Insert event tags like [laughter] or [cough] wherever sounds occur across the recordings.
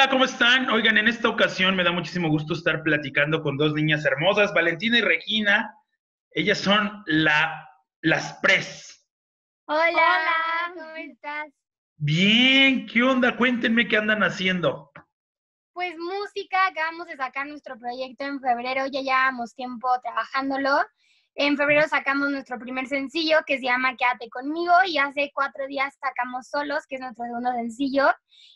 Hola, ¿cómo están? Oigan, en esta ocasión me da muchísimo gusto estar platicando con dos niñas hermosas, Valentina y Regina. Ellas son la, las Pres. Hola, Hola, ¿cómo estás? Bien, ¿qué onda? Cuéntenme qué andan haciendo. Pues música, acabamos de sacar nuestro proyecto en febrero, ya llevamos tiempo trabajándolo. En febrero sacamos nuestro primer sencillo que se llama Quédate conmigo y hace cuatro días sacamos Solos, que es nuestro segundo sencillo.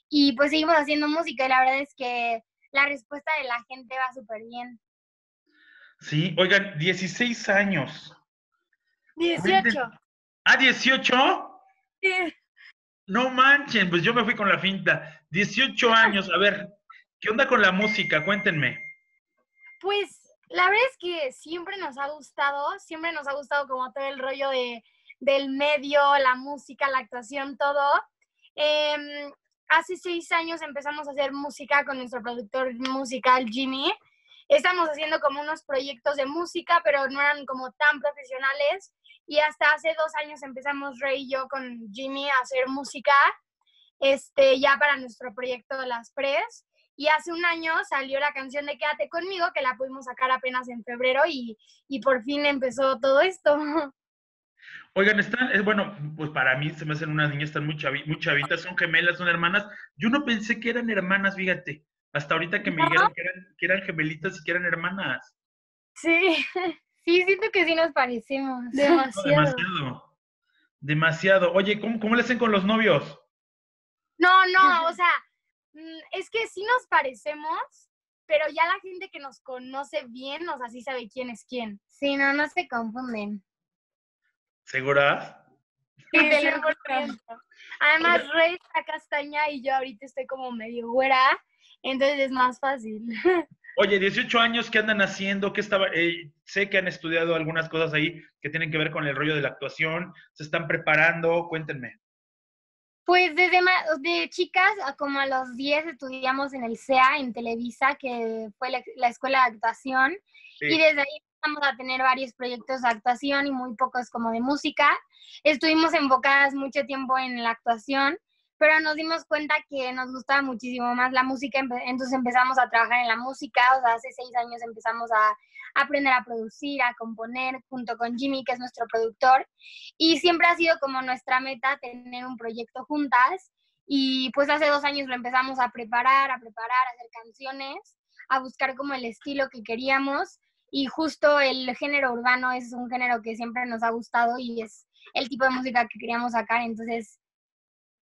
Y pues seguimos haciendo música y la verdad es que la respuesta de la gente va súper bien. Sí, oigan, 16 años. 18. ¿Ah, 18? Sí. No manchen, pues yo me fui con la finta. 18 [laughs] años, a ver, ¿qué onda con la música? Cuéntenme. Pues la verdad es que siempre nos ha gustado, siempre nos ha gustado como todo el rollo de, del medio, la música, la actuación, todo. Em, hace seis años empezamos a hacer música con nuestro productor musical Jimmy. Estamos haciendo como unos proyectos de música, pero no eran como tan profesionales. Y hasta hace dos años empezamos Rey y yo con Jimmy a hacer música, este, ya para nuestro proyecto de Las Pres. Y hace un año salió la canción de Quédate conmigo, que la pudimos sacar apenas en febrero y, por fin empezó todo esto. [laughs] Oigan, están, es bueno, pues para mí se me hacen unas niñas, están muy, chavitas, son gemelas, son hermanas. Yo no pensé que eran hermanas, fíjate. Hasta ahorita que me dijeron que eran, que eran gemelitas y que eran hermanas. Sí, [laughs] sí, siento que sí nos parecemos. Demasiado. demasiado. Demasiado. Oye, ¿cómo, ¿cómo le hacen con los novios? No, no, o sea, es que sí nos parecemos, pero ya la gente que nos conoce bien, o sea, sí sabe quién es quién. Sí, no, no se confunden. ¿Segura? [laughs] Sí, Además, Rey está castaña y yo ahorita estoy como medio güera, entonces es más fácil. [laughs] Oye, 18 años, ¿qué andan haciendo? ¿Qué estaba? Eh, sé que han estudiado algunas cosas ahí que tienen que ver con el rollo de la actuación. ¿Se están preparando? Cuéntenme. Pues desde de chicas, como a los 10 estudiamos en el CEA, en Televisa, que fue la, escuela de actuación, y desde ahí empezamos a tener varios proyectos de actuación y muy pocos como de música. Estuvimos enfocadas mucho tiempo en la actuación, pero nos dimos cuenta que nos gustaba muchísimo más la música, entonces empezamos a trabajar en la música, o sea, hace seis años empezamos a aprender a producir, a componer, junto con Jimmy, que es nuestro productor. Y siempre ha sido como nuestra meta tener un proyecto juntas. Y pues hace dos años lo empezamos a preparar, a preparar, a hacer canciones, a buscar como el estilo que queríamos. Y justo el género urbano es un género que siempre nos ha gustado y es el tipo de música que queríamos sacar. Entonces,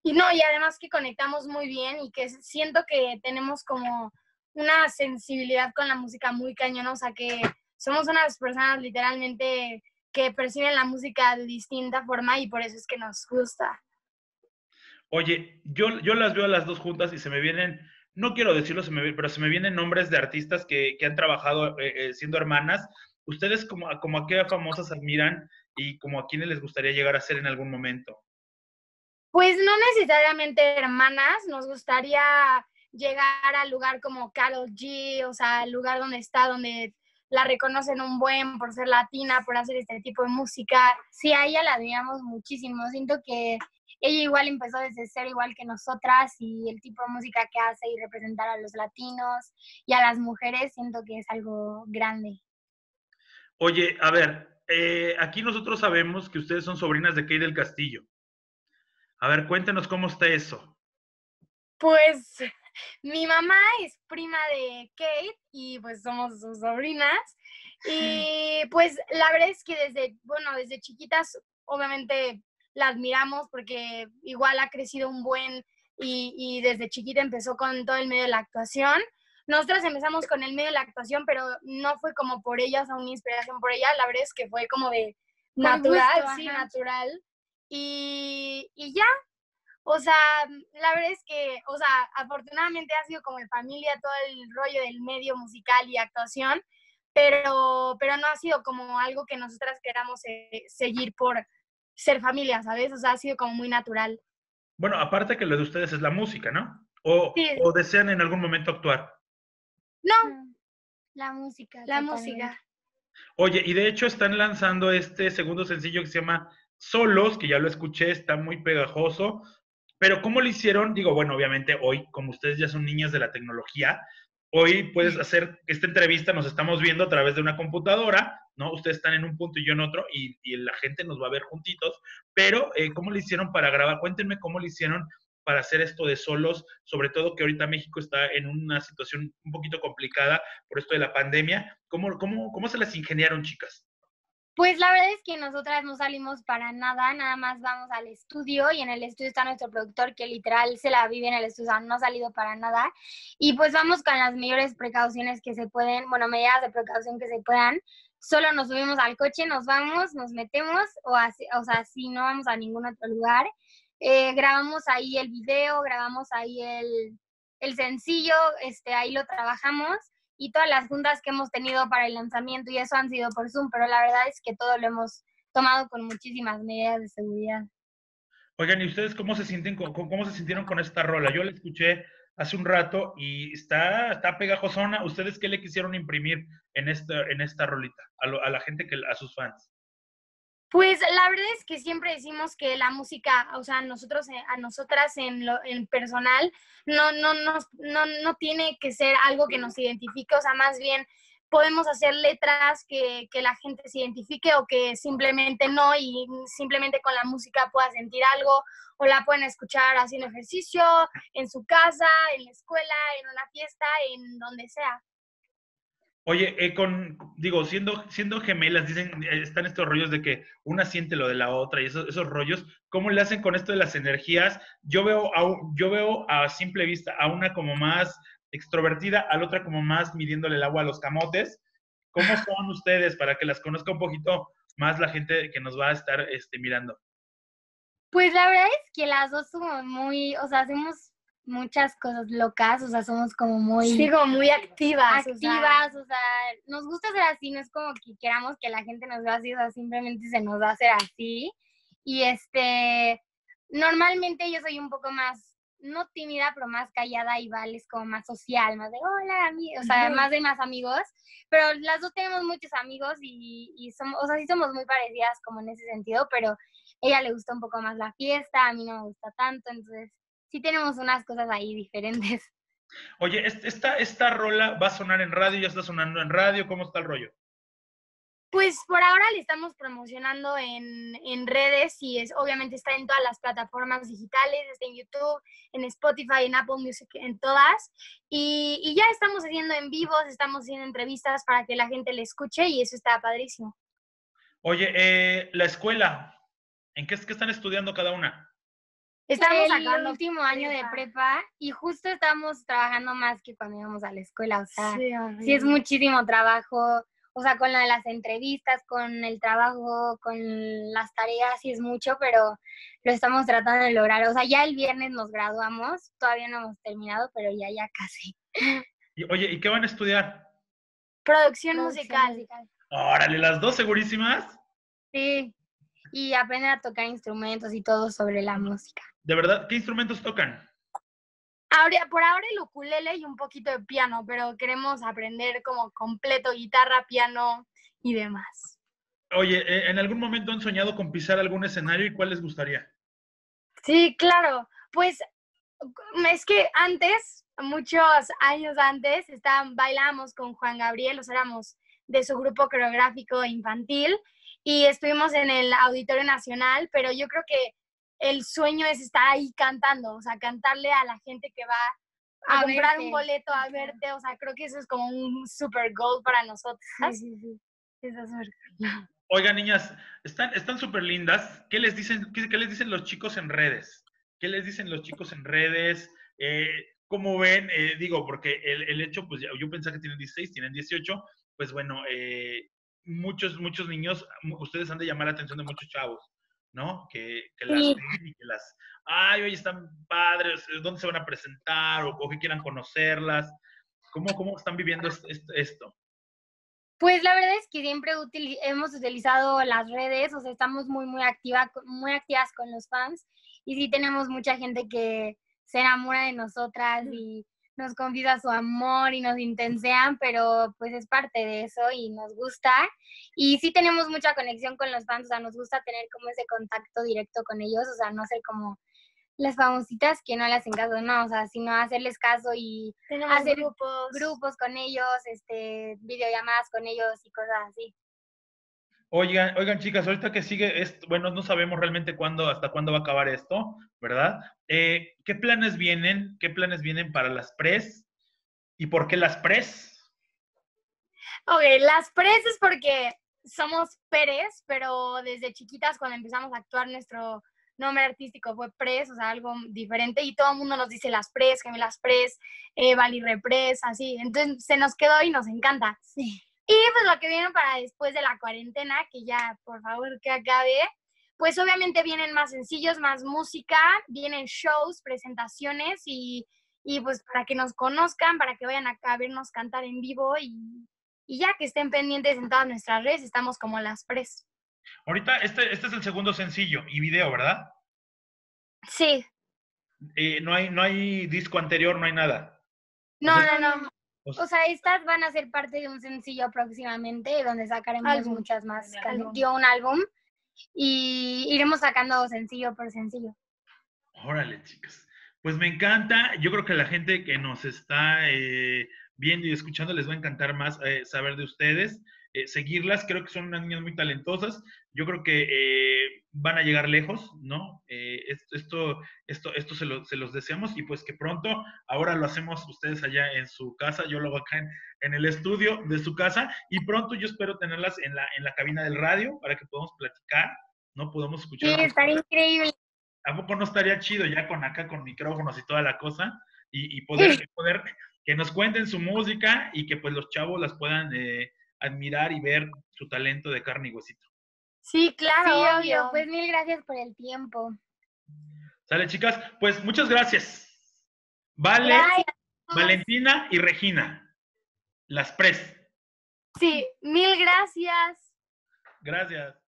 y no, y además que conectamos muy bien y que siento que tenemos como una sensibilidad con la música muy cañonosa, que somos unas personas literalmente que perciben la música de distinta forma y por eso es que nos gusta. Oye, yo, yo las veo a las dos juntas y se me vienen, no quiero decirlo, se me, pero se me vienen nombres de artistas que, que han trabajado eh, eh, siendo hermanas. ¿Ustedes como, como a qué famosas admiran y como a quiénes les gustaría llegar a ser en algún momento? Pues no necesariamente hermanas, nos gustaría llegar al lugar como Carol G, o sea, el lugar donde está, donde la reconocen un buen por ser latina, por hacer este tipo de música. Sí, a ella la admiramos muchísimo. Siento que ella igual empezó desde ser igual que nosotras y el tipo de música que hace y representar a los latinos y a las mujeres, siento que es algo grande. Oye, a ver, eh, aquí nosotros sabemos que ustedes son sobrinas de Kay del Castillo. A ver, cuéntenos cómo está eso. Pues mi mamá es prima de Kate y pues somos sus sobrinas. [laughs] Y pues la verdad es que desde, bueno, desde chiquitas obviamente la admiramos porque igual ha crecido un buen y, y desde chiquita empezó con todo el medio de la actuación. Nosotros empezamos con el medio de la actuación, pero no fue como por ellas o una inspiración por ella, la verdad es que fue como de natural, sí, natural. Y, y ya, o sea, la verdad es que, o sea, afortunadamente ha sido como en familia todo el rollo del medio musical y actuación, pero, pero no ha sido como algo que nosotras queramos eh, seguir por ser familia, ¿sabes? O sea, ha sido como muy natural. Bueno, aparte que lo de ustedes es la música, ¿no? O, o desean en algún momento actuar. No, la música. La música. Oye, y de hecho están lanzando este segundo sencillo que se llama Solos, que ya lo escuché, está muy pegajoso Pero ¿cómo lo hicieron? Digo, bueno, obviamente hoy, como ustedes ya son niñas de la tecnología, hoy puedes hacer esta entrevista, nos estamos viendo a través de una computadora, ¿no? Ustedes están en un punto y yo en otro y, la gente nos va a ver juntitos, pero eh, ¿cómo lo hicieron para grabar? Cuéntenme cómo lo hicieron para hacer esto de solos, sobre todo que ahorita México está en una situación un poquito complicada por esto de la pandemia. ¿Cómo, cómo, cómo se las ingeniaron, chicas? Pues la verdad es que nosotras no salimos para nada, nada más vamos al estudio y en el estudio está nuestro productor que literal se la vive en el estudio, o sea, no ha salido para nada. Y pues vamos con las mayores precauciones que se pueden, bueno, medidas de precaución que se puedan. Solo nos subimos al coche, nos vamos, nos metemos, o, así, o sea, si no vamos a ningún otro lugar. Eh, grabamos ahí el video, grabamos ahí el, el sencillo, este, ahí lo trabajamos y todas las juntas que hemos tenido para el lanzamiento y eso han sido por Zoom, pero la verdad es que todo lo hemos tomado con muchísimas medidas de seguridad. Oigan, ¿y ustedes cómo se sienten cómo se sintieron con esta rola? Yo la escuché hace un rato y está, está pegajosona. ¿Ustedes qué le quisieron imprimir en esta, en esta rolita a, la gente, a sus fans? Pues la verdad es que siempre decimos que la música, o sea, nosotros, eh, a nosotras en, lo, en personal, no, no, no, no, no tiene que ser algo que nos identifique, o sea, más bien podemos hacer letras que, que, la gente se identifique o que simplemente no y simplemente con la música pueda sentir algo o la pueden escuchar haciendo ejercicio, en su casa, en la escuela, en una fiesta, en donde sea. Oye, eh, con, digo, siendo, siendo gemelas, dicen, eh, están estos rollos de que una siente lo de la otra y esos, esos rollos, ¿cómo le hacen con esto de las energías? Yo veo, a, yo veo a simple vista a una como más extrovertida, a la otra como más midiéndole el agua a los camotes. ¿Cómo [laughs] son ustedes para que las conozca un poquito más la gente que nos va a estar este, mirando? Pues la verdad es que las dos somos muy, o sea, hacemos muchas cosas locas, o sea, somos como muy... Muy activas. Activas, o sea, nos gusta ser así, no es como que queramos que la gente nos vea así, o sea, simplemente se nos va a hacer así. Y este, normalmente yo soy un poco más, no tímida, pero más callada y Val es como más social, más de hola, amigos, o sea, más de más amigos, pero las dos tenemos muchos amigos y, y somos, o sea, sí somos muy parecidas como en ese sentido, pero ella le gusta un poco más la fiesta, a mí no me gusta tanto, entonces sí tenemos unas cosas ahí diferentes. [laughs] Oye, esta, esta rola va a sonar en radio, ya está sonando en radio, ¿cómo está el rollo? Pues por ahora le estamos promocionando en, en, redes y es, obviamente está en todas las plataformas digitales, está en YouTube, en Spotify, en Apple Music, en todas. Y, y ya estamos haciendo en vivos, estamos haciendo entrevistas para que la gente le escuche y eso está padrísimo. Oye, eh, la escuela, ¿en qué, qué están estudiando cada una? Estamos el último año de prepa y justo estamos trabajando más que cuando íbamos a la escuela, o sea, sí, es muchísimo trabajo, o sea, con de las entrevistas, con el trabajo, con las tareas, sí es mucho, pero lo estamos tratando de lograr. O sea, ya el viernes nos graduamos, todavía no hemos terminado, pero ya, ya casi. oye, ¿y qué van a estudiar? Producción, musical. musical. Órale, las dos segurísimas. Sí, y aprender a tocar instrumentos y todo sobre la música. ¿De verdad? ¿Qué instrumentos tocan? Ahora, por ahora el ukulele y un poquito de piano, pero queremos aprender como completo guitarra, piano y demás. Oye, eh, ¿en algún momento han soñado con pisar algún escenario y cuál les gustaría? Sí, claro. Pues es que antes, muchos años antes, estaban, bailábamos con Juan Gabriel, o sea, éramos de su grupo coreográfico infantil y estuvimos en el Auditorio Nacional, pero yo creo que el sueño es estar ahí cantando, o sea, cantarle a la gente que va a, comprar un boleto a verte, o sea, creo que eso es como un super goal para nosotros. Sí, sí, sí. Oigan, niñas, están súper lindas. ¿Qué les, dicen, qué, les dicen los chicos en redes? ¿Qué les dicen los chicos en redes? Eh, ¿Cómo ven? Eh, digo, porque el, el, hecho, pues yo pensaba que tienen 16, tienen 18, pues bueno, eh, muchos, muchos niños, ustedes han de llamar la atención de muchos chavos. ¿no? Que, que las y que las, ay, oye, están padres, ¿dónde se van a presentar? O, que quieran conocerlas. ¿Cómo, cómo están viviendo esto? Pues la verdad es que siempre hemos utilizado las redes, o sea, estamos muy, muy, activa, muy activas con los fans y sí tenemos mucha gente que se enamora de nosotras y nos confiesa su amor y nos intensean, pero pues es parte de eso y nos gusta. Y sí tenemos mucha conexión con los fans, o sea, nos gusta tener como ese contacto directo con ellos, o sea, no ser como las famositas que no le hacen caso, no, o sea, sino hacerles caso y hacer grupos. grupos con ellos, este, videollamadas con ellos y cosas así. Oigan, oigan, chicas, ahorita que sigue, esto, bueno, no sabemos realmente cuándo, hasta cuándo va a acabar esto, ¿verdad? Eh, ¿Qué planes vienen? ¿Qué planes vienen para las pres? ¿Y por qué las pres? Ok, las pres es porque somos Pérez, pero desde chiquitas cuando empezamos a actuar nuestro nombre artístico fue Pres, o sea, algo diferente, y todo el mundo nos dice las Pres, las Pres, eh, Repres, así, entonces se nos quedó y nos encanta. Sí. Y pues lo que viene para después de la cuarentena, que ya por favor que acabe, pues obviamente vienen más sencillos, más música, vienen shows, presentaciones y, y pues para que nos conozcan, para que vayan acá a vernos cantar en vivo y, y ya que estén pendientes en todas nuestras redes, estamos como las pres. Ahorita este, este es el segundo sencillo y video, ¿verdad? Sí. Eh, no, hay, no hay disco anterior, no hay nada. No, no, no. O sea, estas van a ser parte de un sencillo próximamente, donde sacaremos muchas más canciones, un álbum, y iremos sacando sencillo por sencillo. Órale, chicas. Pues me encanta. Yo creo que la gente que nos está eh, viendo y escuchando les va a encantar más eh, saber de ustedes. Eh, seguirlas. Creo que son unas niñas muy talentosas. Yo creo que eh, van a llegar lejos, ¿no? Eh, esto, esto, esto se, lo, se, los deseamos y pues que pronto, ahora lo hacemos ustedes allá en su casa, yo lo hago acá en, el estudio de su casa y pronto yo espero tenerlas en la, en la cabina del radio para que podamos platicar, ¿no? Podamos escuchar. Sí, estaría increíble. ¿A poco no estaría chido ya con acá, con micrófonos y toda la cosa? Y, [laughs] poder, poder que nos cuenten su música y que pues los chavos las puedan eh, admirar y ver su talento de carne y huesito. Sí, claro, obvio. Pues mil gracias por el tiempo. Sale, chicas. Pues muchas gracias. Vale, Valentina y Regina. Las pres. Sí, mil gracias. Gracias.